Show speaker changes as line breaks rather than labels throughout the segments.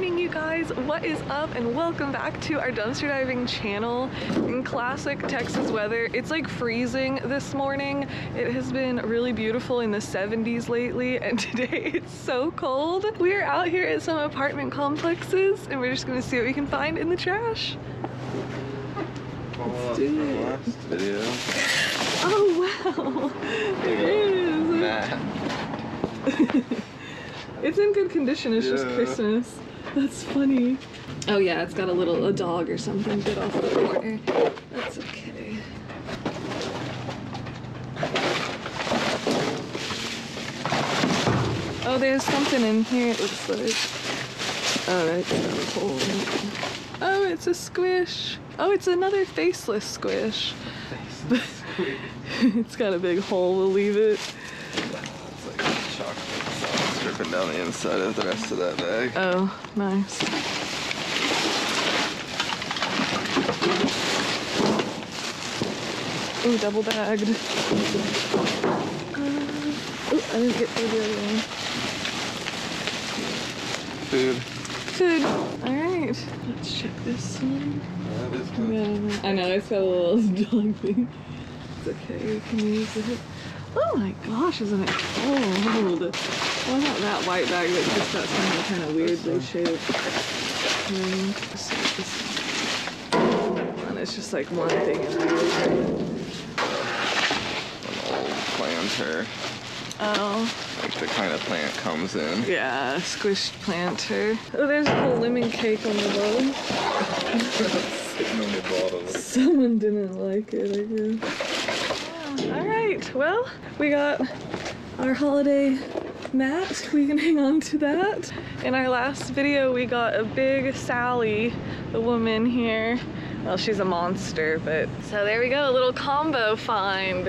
morning, you guys. What is up? And welcome back to our dumpster diving channel. In classic Texas weather, it's like freezing this morning. It has been really beautiful in the 70s lately, and today it's so cold. We are out here at some apartment complexes, and we're just gonna see what we can find in the trash.
Let's
do it.
last video.
Oh wow, it is. It's in good condition. It's just Christmas. That's funny. Oh yeah, it's got a little a dog or something bit off the corner. That's okay. Oh, there's something in here. It looks like. Oh, it's got a hole in it. Oh, it's a squish. Oh, it's another faceless squish. it's got a big hole. We'll leave it.
It's like chocolate sauce dripping down the inside of the rest of that bag.
Oh, nice. Ooh, double bagged. Uh, ooh, I didn't get through the other one.
Food.
Food. Alright. Let's check this one.
That is good.
Yeah, I know, it's got a little dog thing. It's okay, we can use it. Oh my gosh, isn't it cold? What about that white bag that just got something kind of weirdly shaped? Let's see what this And it's just like one thing weird.
An old planter.
Oh,
Like the kind of plant comes in.
yeah, squished planter. Oh, there's a whole lemon cake on the bottom.
Sitting on the bottom.
Someone didn't like it, I guess. All right, well, we got our holiday mat. We can hang on to that. In our last video, we got a big Sally, the woman here. Well, she's a monster, but so there we go, a little combo find.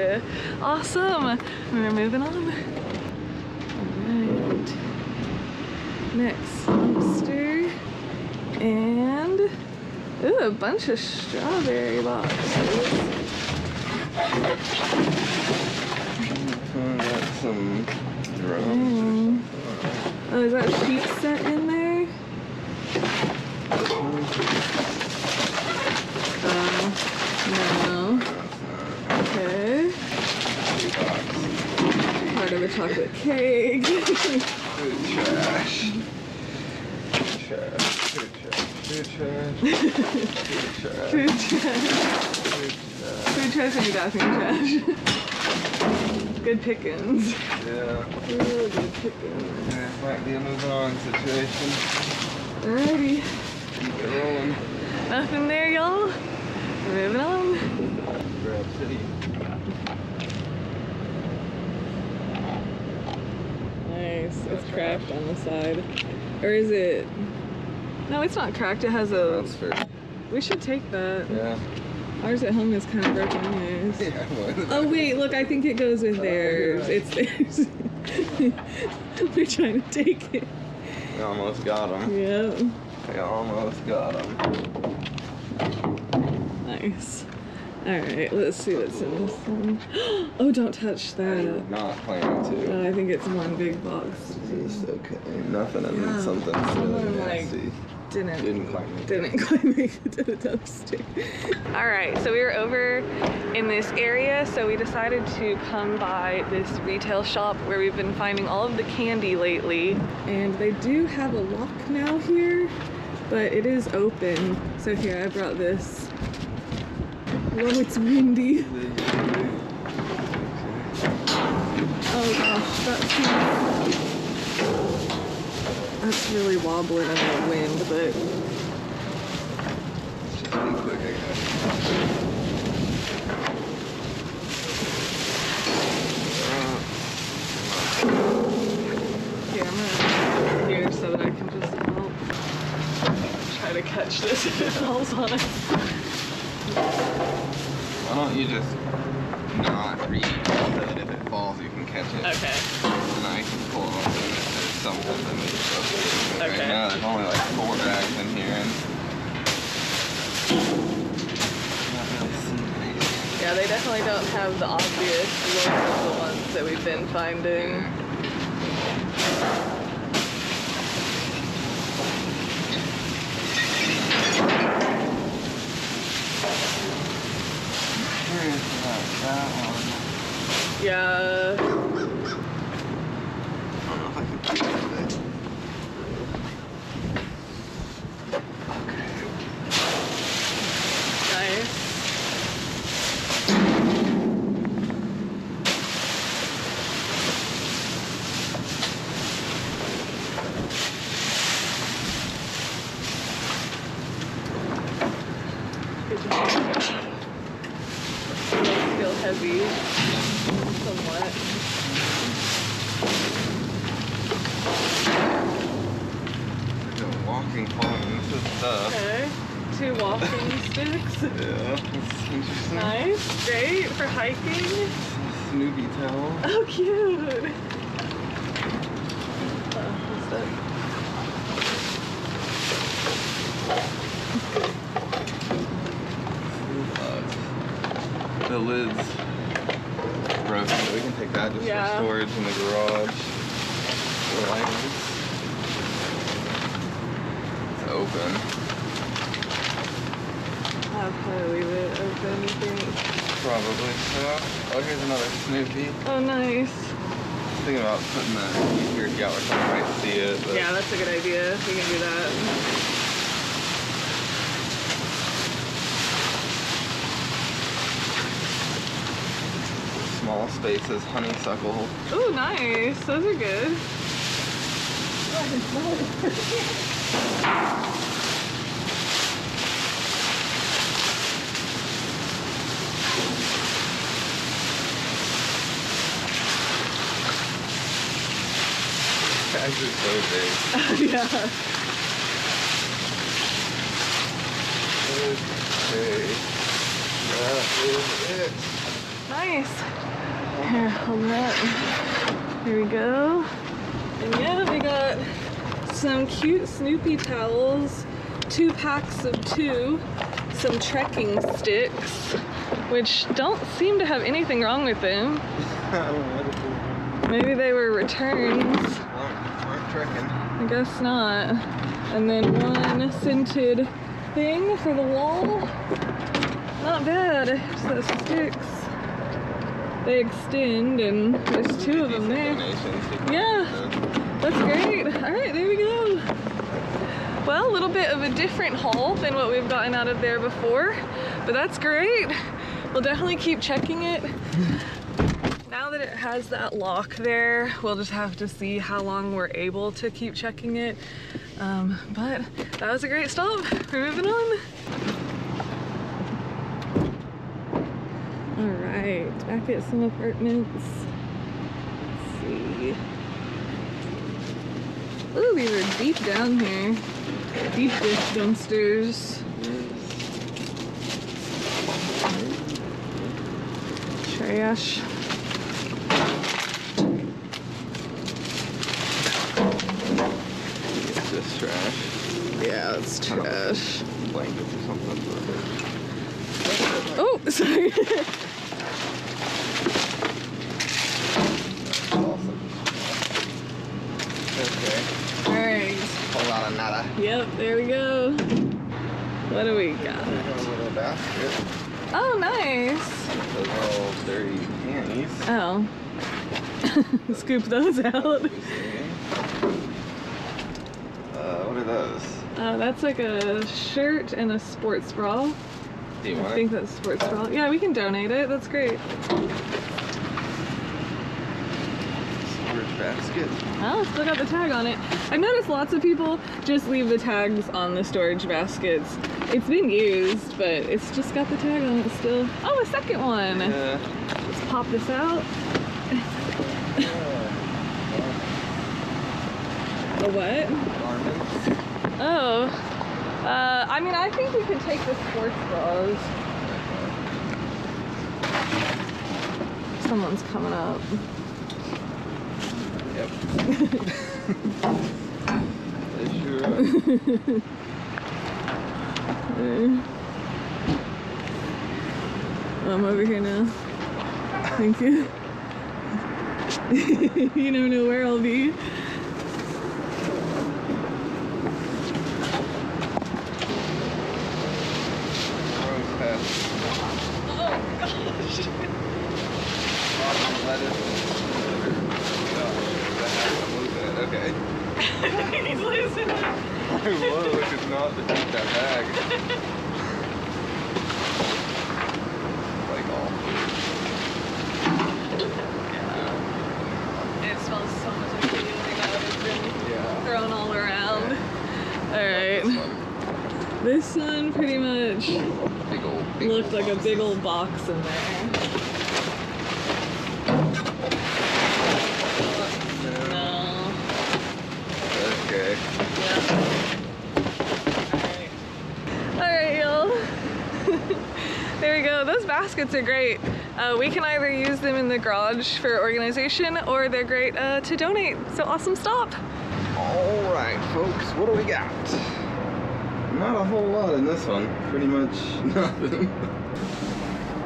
Awesome. We're moving on. All right. Next dumpster. And Ooh, a bunch of strawberry boxes.
Uh, got some
Mm. Oh, is that sheep scent in there? Oh, no. Okay. Part of a chocolate cake.
trash. Trash. Food trash. Food trash. Food trash.
Food trash.
Food trash.
Food trash and your bathroom trash. Good pickings.
Yeah.
Real good pickings.
Yeah, it might be a moving on situation.
Alrighty.
Keep it rolling.
Nothing there, y'all. Moving on.
Grab City.
Nice. It's cracked on the side. Or is it? No, it's not cracked. It has a.
That's for,
We should take that.
yeah.
Ours at home is kind of broken anyways.
Yeah.
Oh wait, look, I think it goes with
Oh,
theirs. It's theirs. We're trying to take it.
We almost got him.
Yeah.
We almost got him.
Nice. Alright, let's see what's in this one. Oh, don't touch that.
not plan to.
I think it's one big box.
It's okay. Nothing in
Yeah.
something really
like,
nasty.
Didn't
Didn't quite make it.
didn't quite make it to the dumpster. All right, so we were over in this area, so we decided to come by this retail shop where we've been finding all of the candy lately. And they do have a lock now here, but it is open. So here, I brought this. Whoa, it's windy. Oh gosh, that's that's really wobbling in the wind, but
Just be quick, I guess.
here I'm gonna here so that I can just help try to catch this if it falls on us.
Why don't you just not read so that if it falls you can catch it?
Okay okay.
right now. There's only like four bags in here. And
yeah, they definitely don't have the obvious ones that we've been finding. Yeah. Two walking sticks.
Yeah, that's interesting.
Nice. Great for hiking.
Snoopy towel.
Oh, cute.
Uh, the lid's broken, but we can take that just
Yeah.
for storage in the garage. The lighters. It's open.
I'll probably leave it open, you think?
Probably so. Oh, here's another Snoopy.
Oh, nice.
Thinking about putting the security out where someone might see it, but
Yeah, that's a good idea. We can do that.
small spaces, honeysuckle.
Oh, nice. Those are good.
Tags are so big.
yeah.
Okay. That is it.
Nice. Here, hold that. Here we go. And yeah, we got some cute Snoopy towels, two packs of two, some trekking sticks, which don't seem to have anything wrong with them. Maybe they were returns.
Weren't.
I guess not. And then one scented thing for the wall. Not bad. Those sticks. They extend and there's two of them there. Yeah. That's great. All right, there we go. Well, a little bit of a different haul than what we've gotten out of there before, but that's great. We'll definitely keep checking it. Now that it has that lock there, we'll just have to see how long we're able to keep checking it. Um, but that was a great stop. We're moving on. All right, back at some apartments. Let's see. Ooh, we were deep down here. Deep dish dumpsters. Trash.
It's just trash.
Yeah, it's trash.
Blankets or something.
Oh, sorry.
Awesome. Okay.
All right.
Whole lot of nada.
Yep, there we go. What do we got?
Got a little basket.
Oh, nice.
Those are all dirty panties.
Oh. Scoop those out.
Uh, what are those?
Uh, that's like a shirt and a sports bra.
Do you
I think
it?
that's sports bra. Yeah, we can donate it. That's great.
Storage basket.
Oh, still got the tag on it. I've noticed lots of people just leave the tags on the storage baskets. It's been used, but it's just got the tag on it still. Oh, a second one.
Yeah.
Let's pop this out. A what? Oh. Uh, I mean, I think we can take the sports bras. Someone's coming up.
Yep.
I'm over here now. Thank you. you never know where I'll be.
Rose pets.
Oh gosh. losing it.
I was, it's not to take that bag. like all.
It smells so much like kitty litter now that it's been
Yeah.
thrown all around. Alright.
This one.
Pretty much
Big old. Big
looked
old
like a big old box in there. No.
Okay.
Alright, y'all. there we go. Those baskets are great. Uh, we can either use them in the garage for organization or they're great uh, to donate. So awesome stop.
All right, folks. What do we got? Not a whole lot in this one. Pretty much nothing.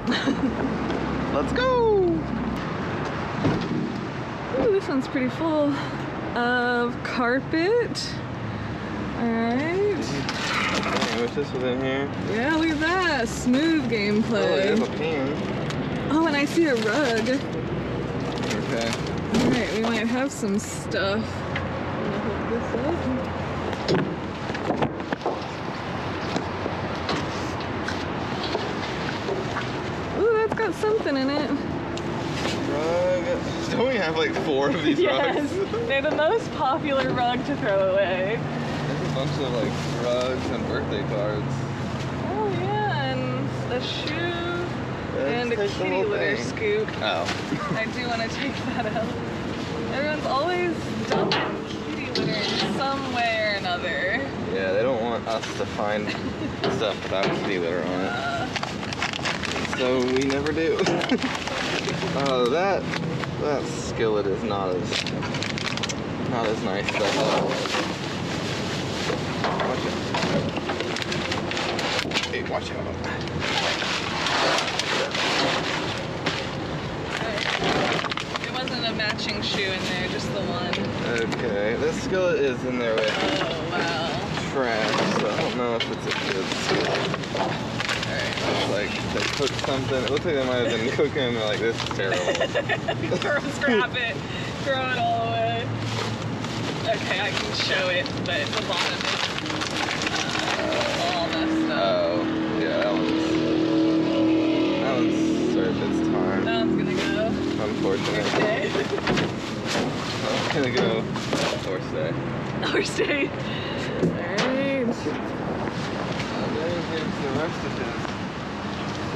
Let's go.
Ooh, this one's pretty full of carpet. Alright.
Okay, what's this within here?
Yeah, look at that. Smooth
Oh,
gameplay.
pan.
Oh, and I see a rug.
Okay.
Alright, we might have some stuff. I'm gonna hook this up. Ooh, that's in it.
Rug. Don't we have like four of these
Yes,
rugs?
they're the most popular rug to throw away.
There's a bunch of like rugs and birthday cards.
Oh yeah, and a shoe and a
Let's take the
kitty litter
thing.
scoop.
Oh.
I do want to take that out. Everyone's always dumping kitty litter in some way or another.
Yeah, they don't want us to find stuff without kitty litter on it.
Uh,
So we never do. oh, that that skillet is not as not as nice as I thought. Watch out. Hey, watch out.
it wasn't a matching shoe in there, just the one.
Okay, this skillet is in there with
Oh wow.
trash, so I don't know if it's a good skillet. Like they cooked something. It looks like they might have been cooking. and they're like, this is terrible.
Girls grab it, throw it all away. Okay, I can show it, but the bottom is all messed up.
Oh, yeah, that one's that one's served its time.
That one's gonna go.
Unfortunate.
Stay.
I'm gonna go or stay.
or stay. Alright.
Uh, then the rest of his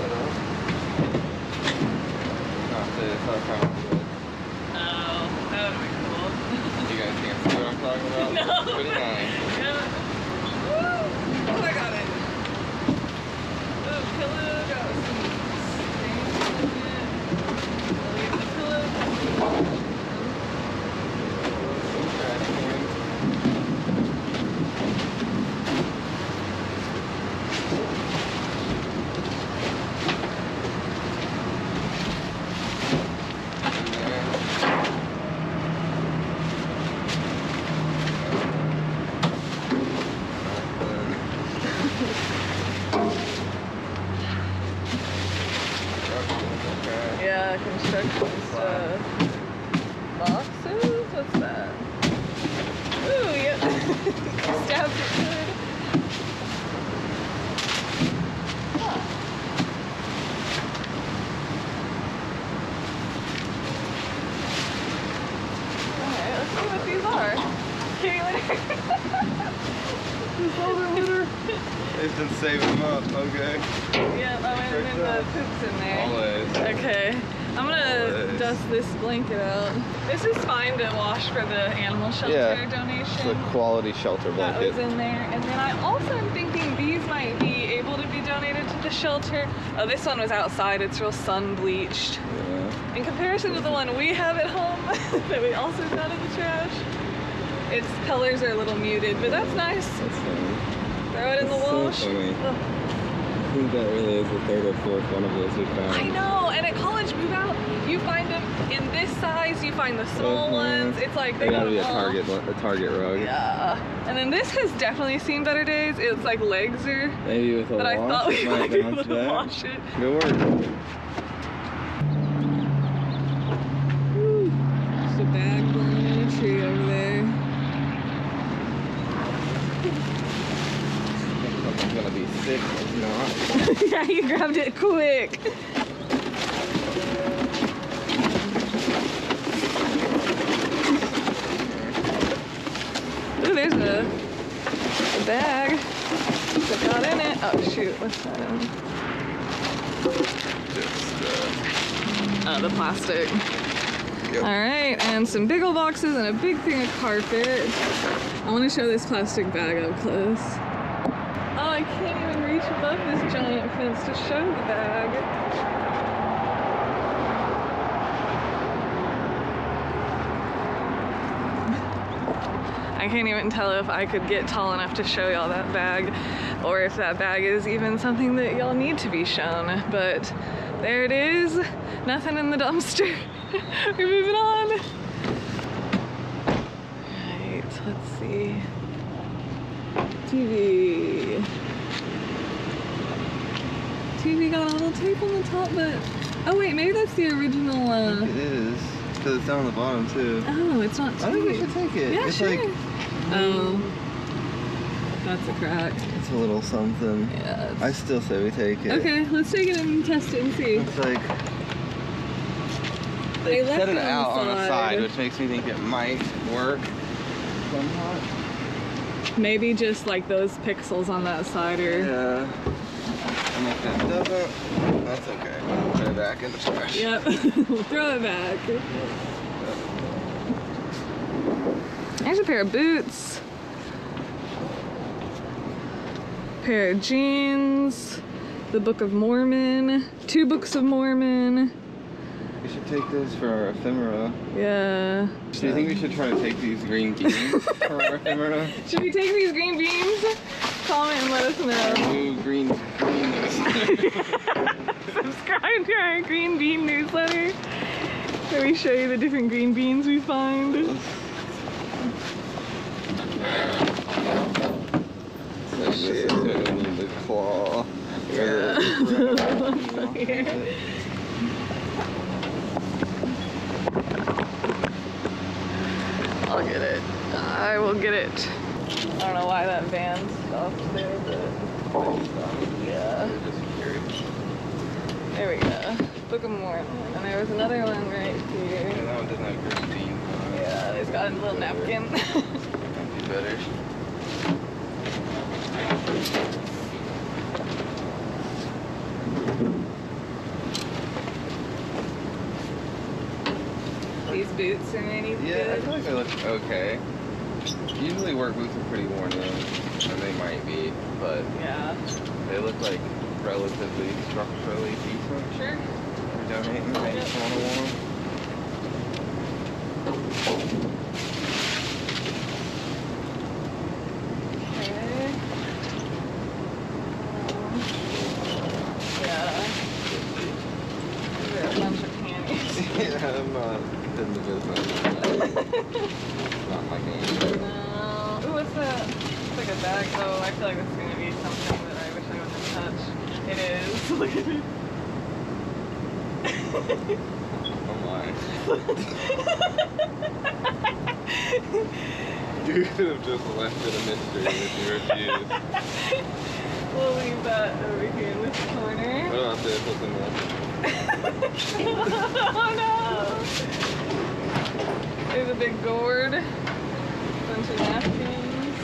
setup. Not the it's kind of good.
Oh, that would be cool.
You guys can't see what I'm talking about?
No.
Pretty nice.
Yeah. Woo! Oh, I got it. Oh, pillow got some stains in it. I'll leave the pillow. Yeah, construction stuff. Boxes? What's that? Ooh, yep. Stabbed it good. Huh. Alright, let's see what these are. Kitty litter.
They've been saving them up, okay.
yeah, oh, and then the poops in there.
Always.
Okay, I'm gonna
Always.
dust this blanket out. This is fine to wash for the animal shelter
Yeah, It's a quality shelter blanket.
That was in there. And then I also am thinking these might be able to be donated to the shelter. Oh, this one was outside. It's real sun bleached.
Yeah.
In comparison to the one we have at home that we also got in the trash, its colors are a little muted, but that's nice.
That's funny.
Throw it in the
That's so
wash.
funny. I think that really is the third or fourth one of those we found.
I know, and at college move out, you find them in this size, you find the small
mm -hmm.
ones. It's like
they gotta be a
uh,
target, a target rug.
Yeah. And then this has definitely seen better days. It's like legs are.
Maybe with a
but
wash.
But I thought we might be able to
back.
wash it.
Good work.
Woo. A bag blowing in a tree over there.
I'm gonna be sick.
Yeah, you grabbed it quick. What's that in?
Just, uh,
Oh, the plastic.
yep.
All right, and some big old boxes and a big thing of carpet. I want to show this plastic bag up close. Oh, I can't even reach above this giant fence to show the bag. I can't even tell if I could get tall enough to show y'all that bag or if that bag is even something that y'all need to be shown. But there it is. Nothing in the dumpster. We're moving on. Right, let's see. TV. TV got a little tape on the top, but oh wait, maybe that's the original. Uh...
It is. Because it's down on the bottom too.
Oh, it's not.
I think we should take it.
Yeah,
it's
sure.
like
Oh, that's a crack.
It's a little something.
Yeah.
I still say we take it.
Okay, let's take it and test it and see.
It's like
They left
set it
it on the
out on the
side.
side, which makes me think it might work. Somewhat.
Maybe just like those pixels on that side are.
Yeah. And if it doesn't, that's okay. Put it back in the trash.
Yep. we'll throw it back. There's a pair of boots. Pair of jeans. The Book of Mormon. Two Books of Mormon.
We should take those for our ephemera.
Yeah.
Do you think we should try to take these green beans for our ephemera?
Should we take these green beans? Comment and let us know.
Ooh, green beans.
Subscribe to our green bean newsletter Let me show you the different green beans we find.
So this is gonna need the claw.
Yeah. I'll get it. I will get it. I don't know why that van stopped there, but yeah. There we go. Book of Mormon. And there was another one right
Yeah,
here.
that one doesn't have green.
Yeah, it's got a little napkin.
Be better.
Boots are any
Yeah, I feel like they look okay. Usually work boots are pretty worn in, and they might be, but
Yeah.
they look like relatively structurally decent.
Sure.
for donating someone will want 'em.
Okay. Um, yeah. These are a bunch of panties.
yeah, I'm not business. not my game.
No. Ooh, what's that? It's like a bag though. I feel like it's gonna be something that I wish I wouldn't touch. It is. Look at it.
Oh my. you could have just left it a mystery if you refused.
We'll leave that over here in this
What
corner.
about this? What's in this?
oh no! There's a big gourd, bunch of napkins.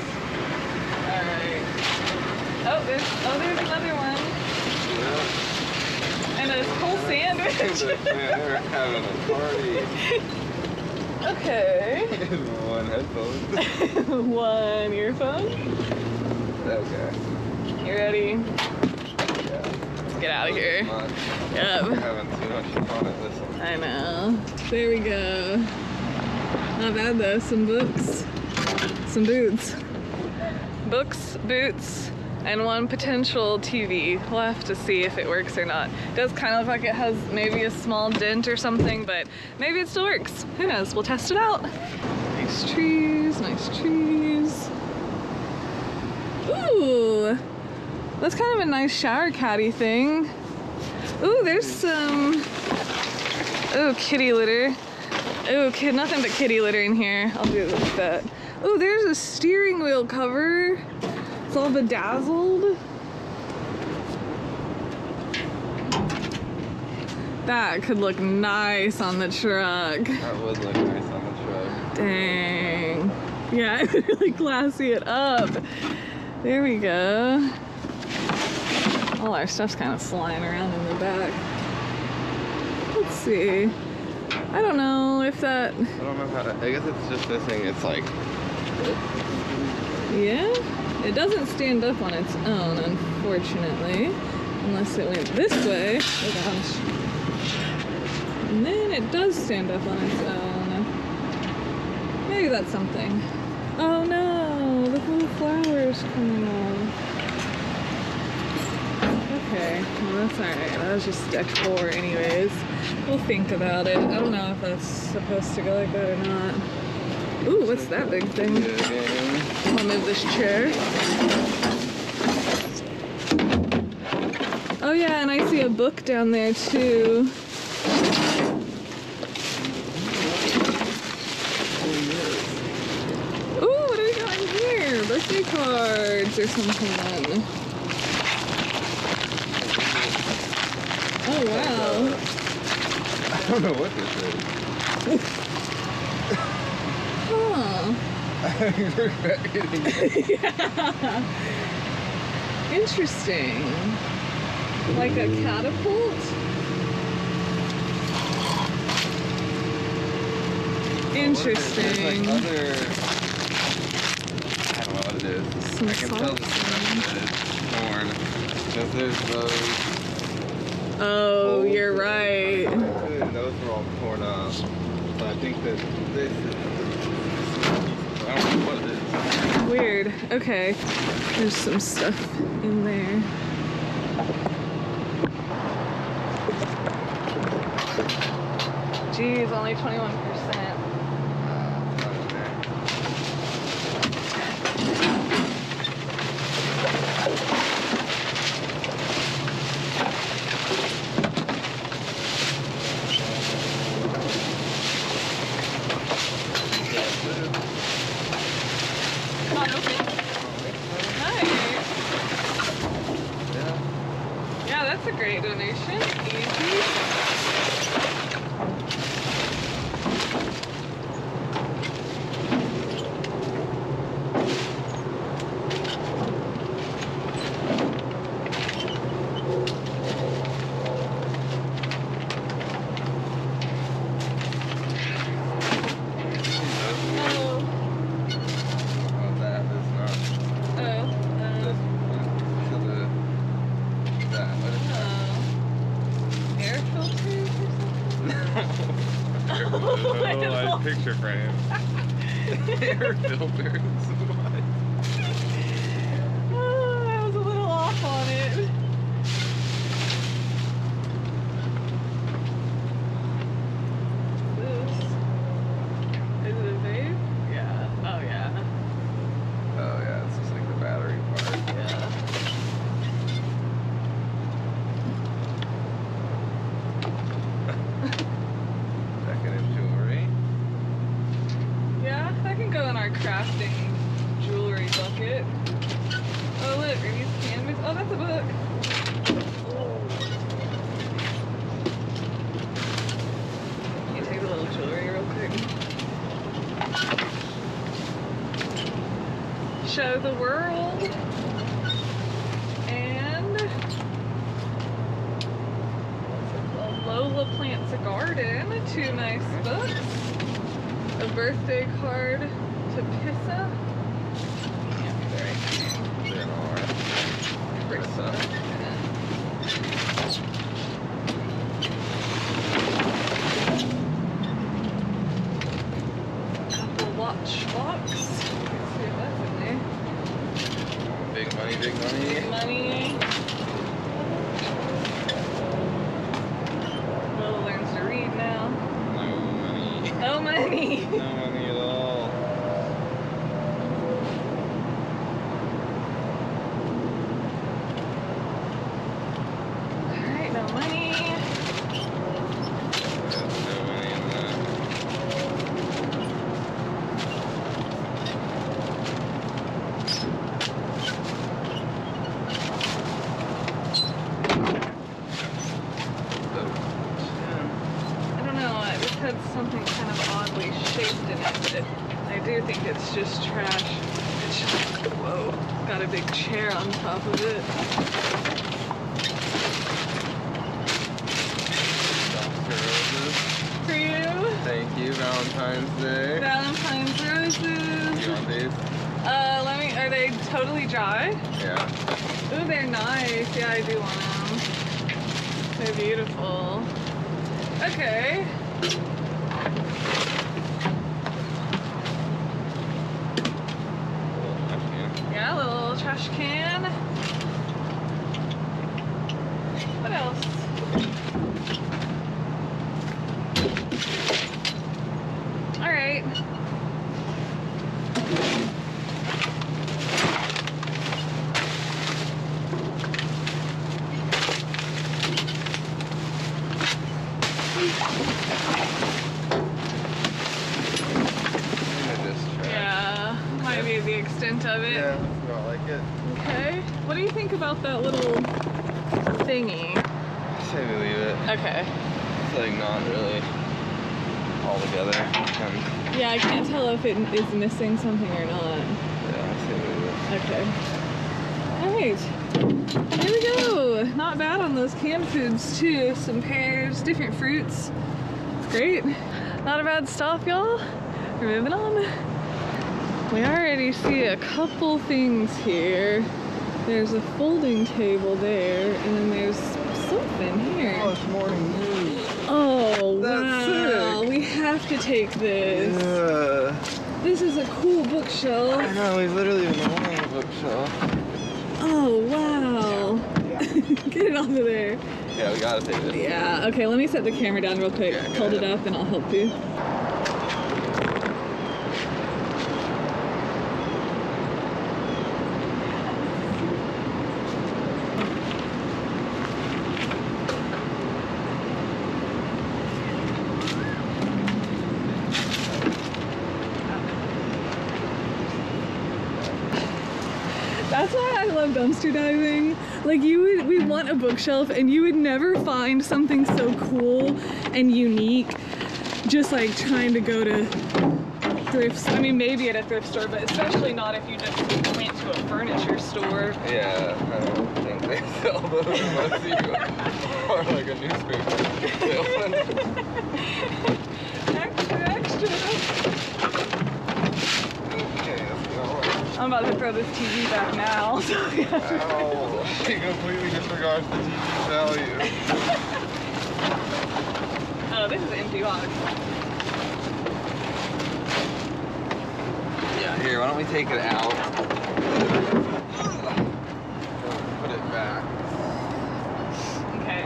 Alright. Oh, there's oh there's another one.
Yeah.
And a whole sandwich.
Man, they're having a party.
okay.
One headphone.
one earphone.
Okay.
You ready?
Yeah.
Let's get out of here. Yep.
Having too much fun at this one.
I know. There we go. Not bad though. Some books, some boots. Books, boots, and one potential TV. We'll have to see if it works or not. It does kind of look like it has maybe a small dent or something, but maybe it still works. Who knows? We'll test it out. Nice trees, nice trees. Ooh, that's kind of a nice shower caddy thing. Ooh, there's some. Oh, kitty litter. Oh, kid, nothing but kitty litter in here. I'll do with that. Oh, there's a steering wheel cover. It's all bedazzled. That could look nice on the truck.
That would look nice on the truck.
Dang. Yeah, I really classy it up. There we go. All our stuff's kind of flying around in the back. Let's see. I don't know if that.
I don't know how to. I guess it's just this thing. It's like.
Yeah? It doesn't stand up on its own, unfortunately. Unless it went this way. Oh gosh. And then it does stand up on its own. Maybe that's something. Oh no, the little flowers coming off. Okay, well that's alright. That was just decor anyways. We'll think about it. I don't know if that's supposed to go like that or not. Ooh, what's that big thing? I'll move this chair. Oh yeah, and I see a book down there too. Ooh, what do we got in here? Birthday cards or something. Oh wow.
I don't know what this is.
Huh. yeah. Interesting. Like a catapult? Interesting.
Like other. I don't know what it is.
Some
I can tell this is torn. Because there's those.
Oh, you're right.
Those all torn up. So I think that this is. I don't know what it is.
Weird. Okay. There's some stuff in there. Geez, only 21%. Come on, open. Nice.
Yeah.
Yeah, that's a great donation. Easy. Oh,
Oh, that is not.
oh,
This
uh,
to the. That. What is that?
oh. Air filters or something?
No.
I
Oh,
love-
picture frame. Air filters. What?
Oh, I was a little off on it. This. Is it a vape? Yeah. Oh, yeah.
Oh yeah, it's just like the battery part.
Yeah.
Second in jewelry.
Yeah, that can go in our crafting jewelry bucket. Oh, look, are these canvas? Oh, that's a book. Can you take the little jewelry real quick? Show the world. And Lola Plants a Garden. Two nice books. A birthday card to Pissa. Can't be the right name.
They're.
Pissa. Apple Watch box. Let's see if that's in there.
Big money, big money.
Big money. Lola learns to read now.
No money.
No money.
No money at all.
Alright, no money.
There's no money in that. So,
got a big chair on top of it.
Dr. Roses.
For you,
Thank you, Valentine's Day.
Valentine's
You want these?
Uh, let me. Are they totally dry?
Yeah.
Ooh, they're nice. Yeah, I do want them. They're beautiful. Okay. Yeah, a little trash can. What else? All right. Yeah, might be the extent of it.
Yeah, that's about like it.
Okay. What do you think about that little thingy?
I say we leave it.
Okay.
It's like not really all together. And
Yeah, I can't tell if it is missing something or not.
yeah, I say we leave.
Okay. All right. Here we go. Not bad on those canned foods too. Some pears, different fruits. It's great. Not a bad stop, y'all. We're moving on. We already see a couple things here. There's a folding table there, and then there's something here.
Oh, it's morning news.
Oh,
That's
wow.
sick.
We have to take this.
Yeah.
This is a cool bookshelf.
I know, we've literally been holding a bookshelf.
Oh, wow. Get it off of there.
Yeah, we gotta take this.
Yeah, okay, let me set the camera down real quick.
Yeah,
Hold it up and I'll help you. That's why I love dumpster diving. Like you would we want a bookshelf and you would never find something so cool and unique just like trying to go to thrifts. I mean maybe at a thrift store, but especially not if you just went to a furniture store.
Yeah, I don't think they sell those unless you are like a newspaper.
Extra, extra.
Okay, let's go.
I'm about to throw this TV back now. So yeah.
Ow. He completely disregards the TV's value.
Oh, this is an empty box.
Yeah, here, why don't we take it out? Put it back.
Okay.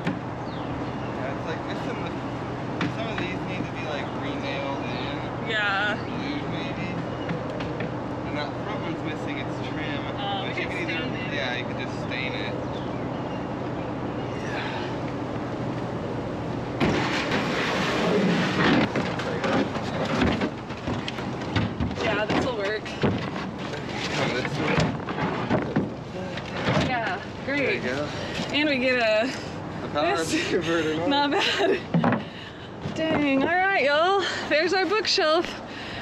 Yeah, it's like missing the. Some of these need to be like re-nailed in.
Yeah.
Glued maybe. And that front one's missing its trim.
Oh,
Like,
we
you
could
could either-
stain it.
Yeah, you could just stain it.
Yeah, this will work.
Come this way.
Yeah,
There you go.
And we get a
The power converter.
not bad. Dang. All right, y'all. There's our bookshelf.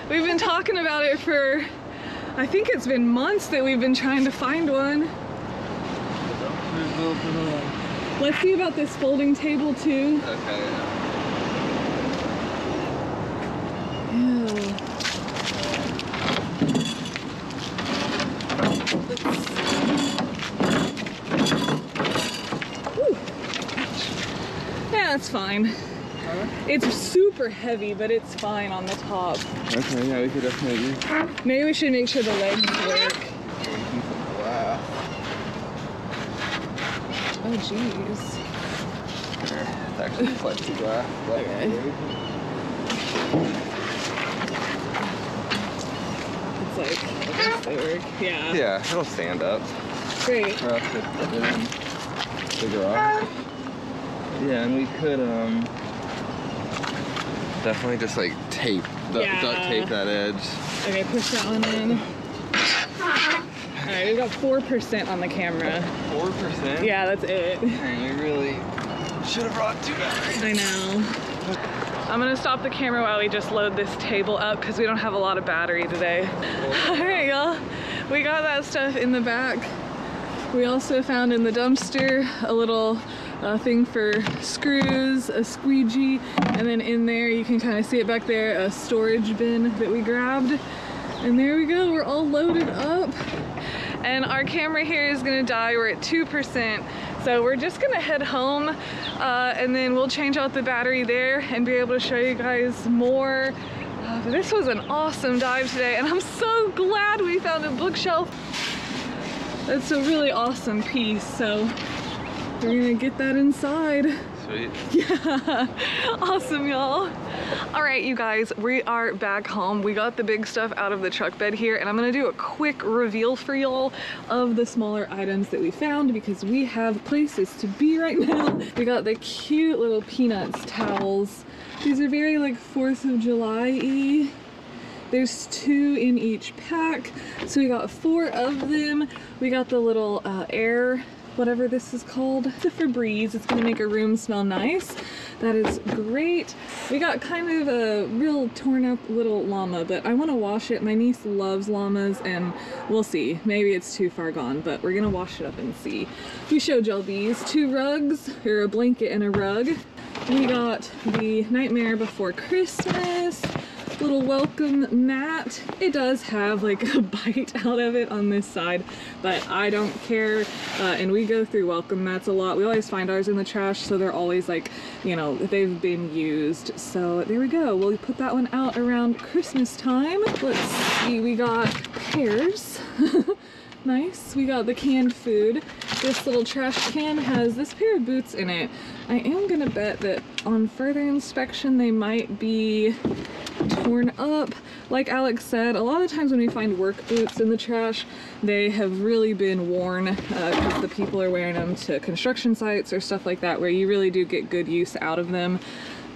We've been talking about it for, I think it's been months that we've been trying to find one. Let's see about this folding table too.
Okay, yeah.
That's fine. It's super heavy, but it's fine on the top.
Okay, yeah, we could definitely use
Maybe we should make sure the legs work.
glass.
Oh, jeez.
Here, It's actually plexiglass.
Okay. It's like, I they work. Yeah.
Yeah, it'll stand up.
Great.
For us to put it in the garage. Yeah, and we could um definitely just like tape, du-
Yeah.
duct tape that edge.
Okay, push that one in. Alright, we've got 4% on the camera.
Four percent.
Yeah, that's it.
Dang, we really should have brought two batteries.
I know. I'm gonna stop the camera while we just load this table up because we don't have a lot of battery today. All right, y'all. We got that stuff in the back. We also found in the dumpster a little uh, thing for screws, a squeegee, and then in there you can kind of see it back there, a storage bin that we grabbed. And there we go, we're all loaded up. And our camera here is gonna die, we're at 2%. So we're just gonna head home uh, and then we'll change out the battery there and be able to show you guys more. Uh, this was an awesome dive today and I'm so glad we found a bookshelf. That's a really awesome piece. So we're gonna get that inside.
Sweet.
Yeah, awesome y'all. All right, you guys, we are back home. We got the big stuff out of the truck bed here and I'm gonna do a quick reveal for y'all of the smaller items that we found because we have places to be right now. We got the cute little Peanuts towels. These are very like 4th of July-y. There's two in each pack. So we got four of them. We got the little uh, air whatever this is called. the Febreze. It's gonna make a room smell nice. That is great. We got kind of a real torn up little llama, but I wanna wash it. My niece loves llamas and we'll see. Maybe it's too far gone, but we're gonna wash it up and see. We showed y'all these two rugs, or a blanket and a rug. We got the Nightmare Before Christmas, little welcome mat. It does have like a bite out of it on this side, but I don't care. Uh, and we go through welcome mats a lot. We always find ours in the trash, so they're always like, you know, they've been used. So there we go. We'll put that one out around Christmas time. Let's see, we got pears. nice. We got the canned food. This little trash can has this pair of boots in it. I am gonna bet that on further inspection they might be torn up. Like Alex said, a lot of times when we find work boots in the trash, they have really been worn because uh, the people are wearing them to construction sites or stuff like that where you really do get good use out of them.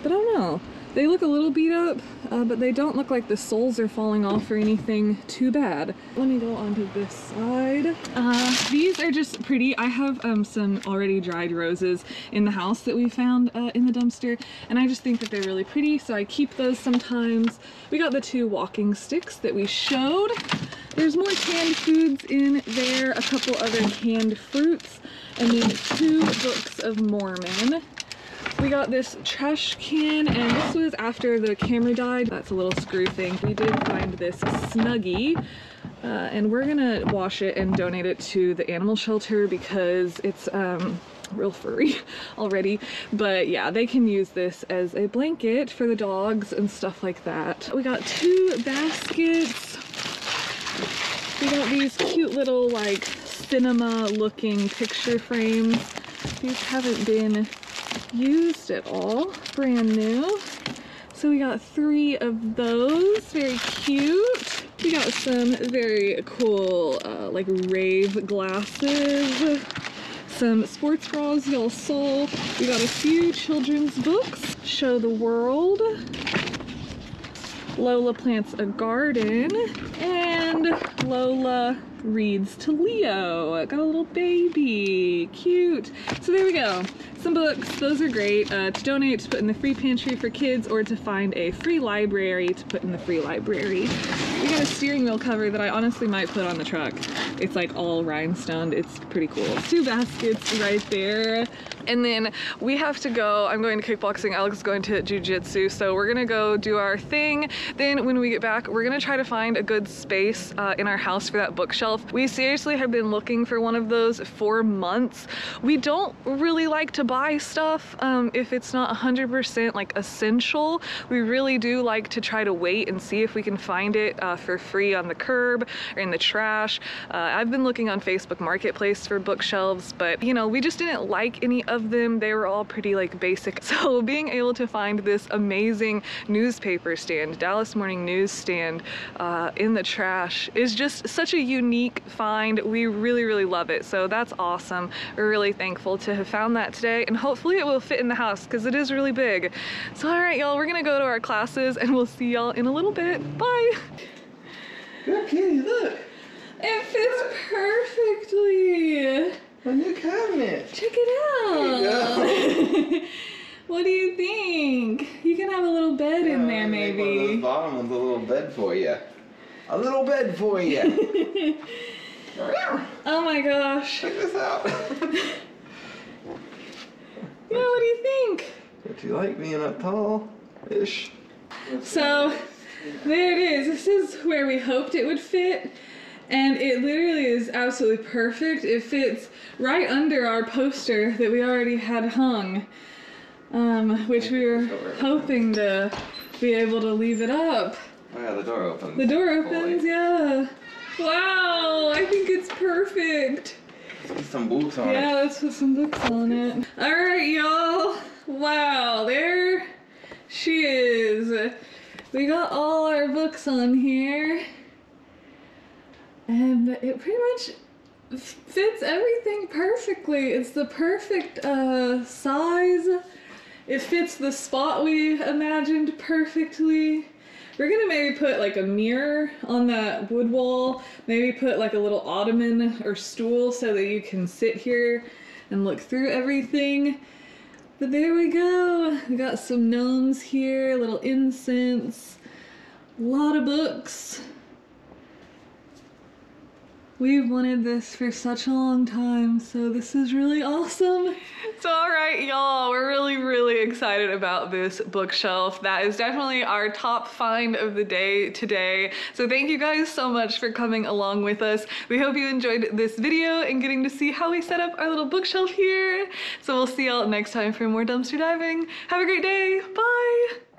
But I don't know. They look a little beat up, uh, but they don't look like the soles are falling off or anything too bad. Let me go onto this side. Uh, these are just pretty. I have um, some already dried roses in the house that we found uh, in the dumpster, and I just think that they're really pretty, so I keep those sometimes. We got the two walking sticks that we showed. There's more canned foods in there, a couple other canned fruits, and then two books of Mormon. We got this trash can and this was after the camera died. That's a little screw thing. We did find this Snuggie uh, and we're gonna wash it and donate it to the animal shelter because it's um, real furry already. But yeah, they can use this as a blanket for the dogs and stuff like that. We got two baskets. We got these cute little like cinema looking picture frames. These haven't been used at all, brand new. So we got three of those, very cute. We got some very cool uh, like rave glasses, some sports bras y'all saw. We got a few children's books, Show the World, Lola Plants a Garden, and Lola reads to Leo. Got a little baby, cute. So there we go some books. Those are great uh, to donate, to put in the free pantry for kids, or to find a free library to put in the free library. We got a steering wheel cover that I honestly might put on the truck. It's like all rhinestoned. It's pretty cool. Two baskets right there. And then we have to go, I'm going to kickboxing, Alex is going to jujitsu, so we're gonna go do our thing. Then when we get back, we're gonna try to find a good space uh, in our house for that bookshelf. We seriously have been looking for one of those for months. We don't really like to buy stuff um, if it's not 100% like essential. We really do like to try to wait and see if we can find it uh, for free on the curb or in the trash. Uh, I've been looking on Facebook Marketplace for bookshelves, but you know, we just didn't like any of them. They were all pretty like basic. So being able to find this amazing newspaper stand, Dallas Morning News stand uh, in the trash is just such a unique find. We really, really love it. So that's awesome. We're really thankful to have found that today and hopefully it will fit in the house because it is really big. So all right, y'all, we're gonna go to our classes and we'll see y'all in a little bit. Bye.
Good kitty, look.
It fits perfectly.
A new cabinet.
Check it out. what do you think? You can have a little
bed yeah, in there, maybe. the bottom with a little bed for you. A little bed for you.
Oh my gosh.
Check this out.
Yeah, what do you think?
Don't you like being up tall? Ish.
So there it is. This is where we hoped it would fit. And it literally is absolutely perfect. It fits right under our poster that we already had hung, um, which we were hoping to be able to leave it up.
Oh yeah, the door opens.
The door opens, yeah. Wow, I think it's perfect.
Let's put some books on
Yeah,
it.
let's put some books on it. All right, y'all. Wow, there she is. We got all our books on here. And it pretty much fits everything perfectly. It's the perfect uh, size. It fits the spot we imagined perfectly. We're gonna maybe put like a mirror on that wood wall, maybe put like a little ottoman or stool so that you can sit here and look through everything. But there we go. We got some gnomes here, little incense, a lot of books. We've wanted this for such a long time, so this is really awesome. So, all right, y'all, we're really, really excited about this bookshelf. That is definitely our top find of the day today. So, thank you guys so much for coming along with us. We hope you enjoyed this video and getting to see how we set up our little bookshelf here. So, we'll see y'all next time for more dumpster diving. Have a great day. Bye.